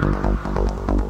どうぞ。